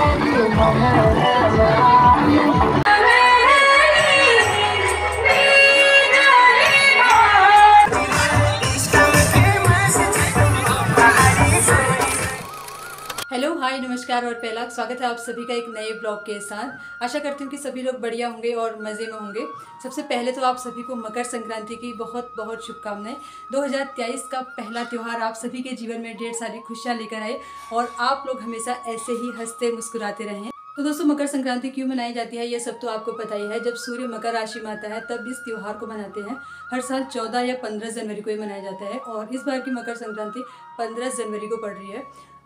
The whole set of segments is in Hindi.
Thank you. हेलो हाय नमस्कार और पहला स्वागत है आप सभी का एक नए ब्लॉग के साथ। आशा करती हूँ कि सभी लोग बढ़िया होंगे और मज़े में होंगे। सबसे पहले तो आप सभी को मकर संक्रांति की बहुत बहुत शुभकामनाएँ 2023 का पहला त्यौहार आप सभी के जीवन में ढेर सारी खुशियाँ लेकर आए और आप लोग हमेशा ऐसे ही हँसते मुस्कुराते रहें। तो दोस्तों, मकर संक्रांति क्यों मनाई जाती है, ये सब तो आपको पता ही है। जब सूर्य मकर राशि में आता है, तब इस त्योहार को मनाते हैं। हर साल 14 या 15 जनवरी को ही मनाया जाता है और इस बार की मकर संक्रांति 15 जनवरी को पड़ रही है।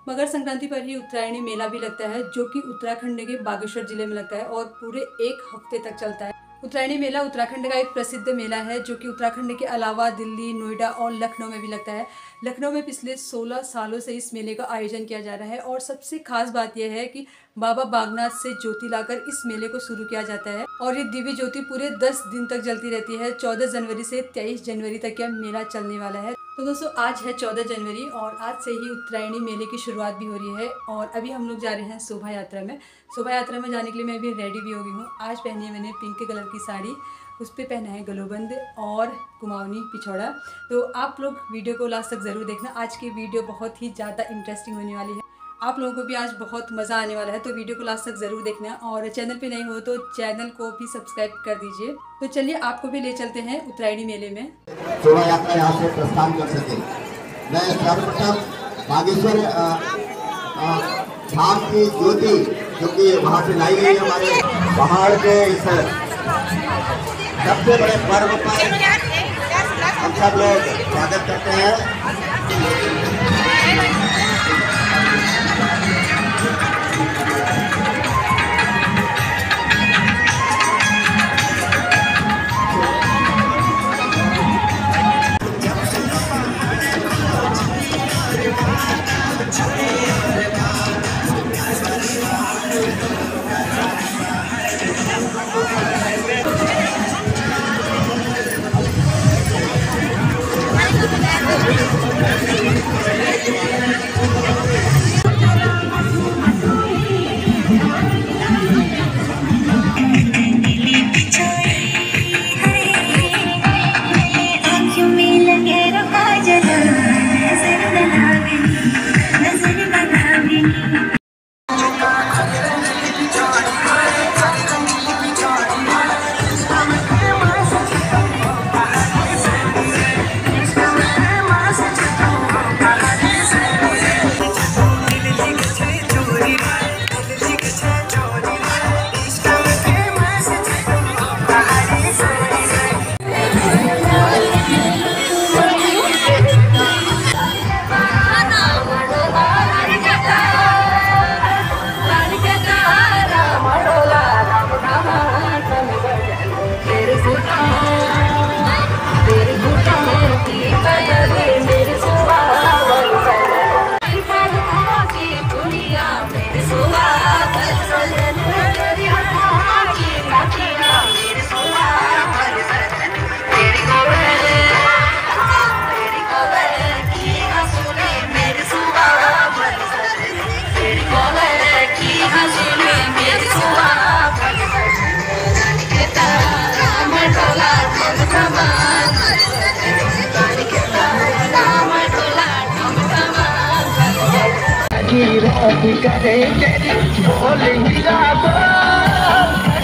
मकर संक्रांति पर ही उत्तरायणी मेला भी लगता है, जो कि उत्तराखंड के बागेश्वर ज़िले में लगता है और पूरे एक हफ़्ते तक चलता है। उत्तरायणी मेला उत्तराखंड का एक प्रसिद्ध मेला है, जो कि उत्तराखंड के अलावा दिल्ली, नोएडा और लखनऊ में भी लगता है। लखनऊ में पिछले 16 सालों से इस मेले का आयोजन किया जा रहा है और सबसे खास बात यह है कि बाबा बागनाथ से ज्योति लाकर इस मेले को शुरू किया जाता है और ये दिव्य ज्योति पूरे 10 दिन तक जलती रहती है। 14 जनवरी से 23 जनवरी तक यह मेला चलने वाला है। तो दोस्तों, आज है 14 जनवरी और आज से ही उत्तरायणी मेले की शुरुआत भी हो रही है और अभी हम लोग जा रहे हैं शोभा यात्रा में। शोभा यात्रा में जाने के लिए मैं अभी रेडी भी हो गई हूँ। आज पहनी है मैंने पिंक कलर की साड़ी, उस पर पहना है गलोबंद और कुमावनी पिछौड़ा। तो आप लोग वीडियो को लास्ट तक ज़रूर देखना। आज की वीडियो बहुत ही ज़्यादा इंटरेस्टिंग होने वाली है। आप लोगों को भी आज बहुत मज़ा आने वाला है तो वीडियो को लास्ट तक ज़रूर देखना और चैनल पे नहीं हो तो चैनल को भी सब्सक्राइब कर दीजिए। तो चलिए आपको भी ले चलते हैं उत्तरायणी मेले में। शोभा यात्रा यहाँ से प्रस्थान कर सके। मैं सर्वप्रथम बागेश्वर धाम की ज्योति, जो कि वहाँ से लाई गई हमारे पहाड़ के इस सबसे बड़े पर्व पर हम सब लोग स्वागत करते हैं।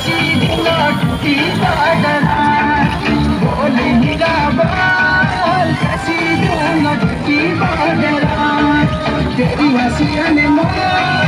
सिध लक्ती ओलिटी अगर प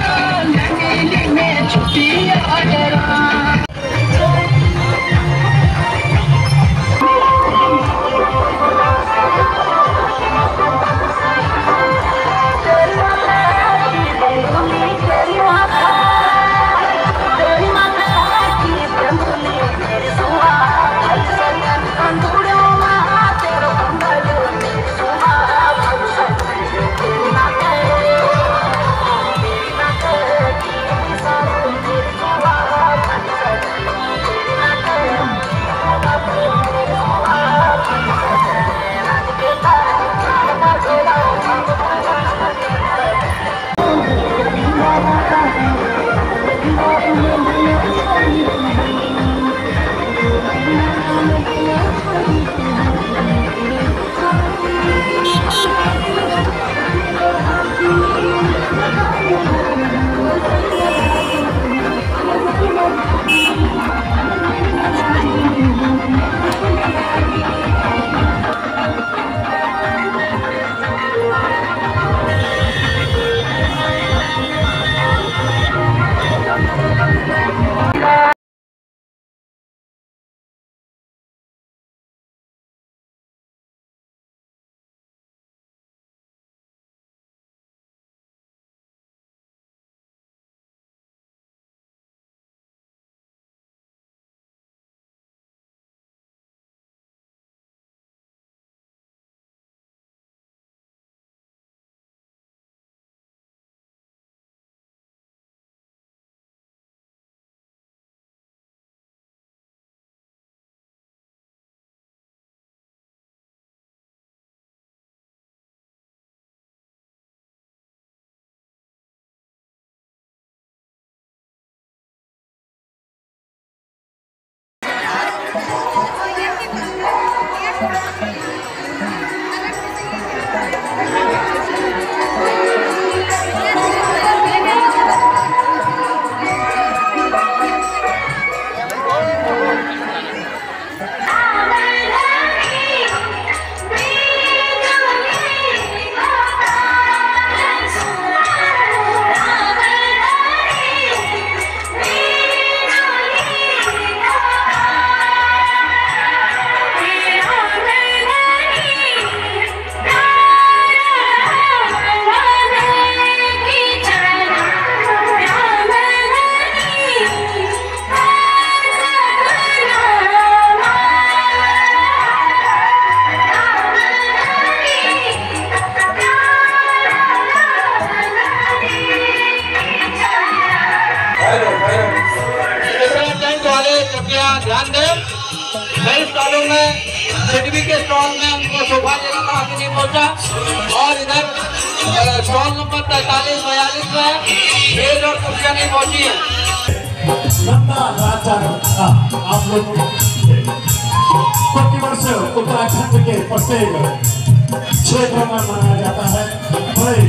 I'm कई स्टॉलों में सिडबी के स्टॉल में उनको शोभा देना था आगे नहीं पहुँचा। और इधर स्टॉल नंबर तैतालीस, बयालीस में मेज और कुर्सियाँ नहीं पहुँची हैं। आप लोग प्रतिवर्ष उत्तराखंड के प्रत्येक क्षेत्र में मनाया जाता है। बड़े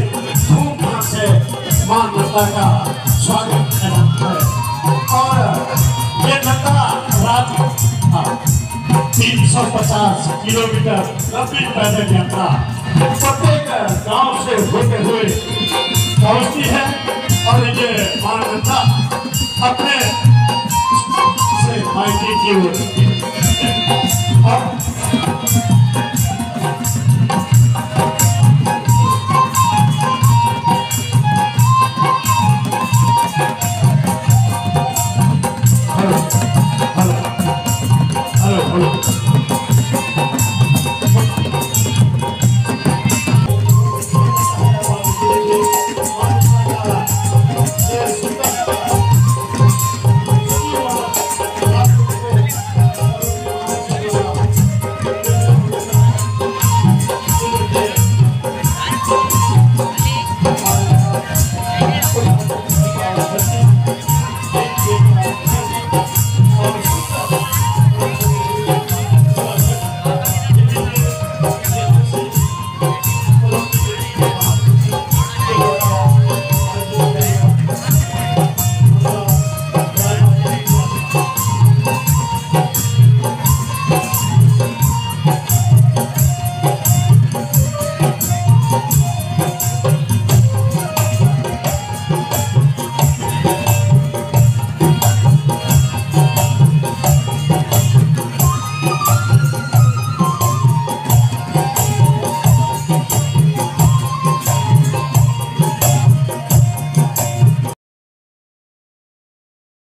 धूमधाम से माँ नंदा का स्वागत है। तीन सौ पचास किलोमीटर लंबी पैदल यात्रा। फतेहगढ़ गाँव से होते हुए पहुँचती है और ये मानवता अपने से मायके की होती है और